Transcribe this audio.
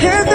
Here.